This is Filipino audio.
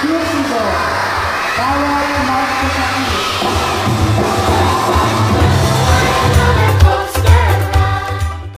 Crucible. Bawal mark.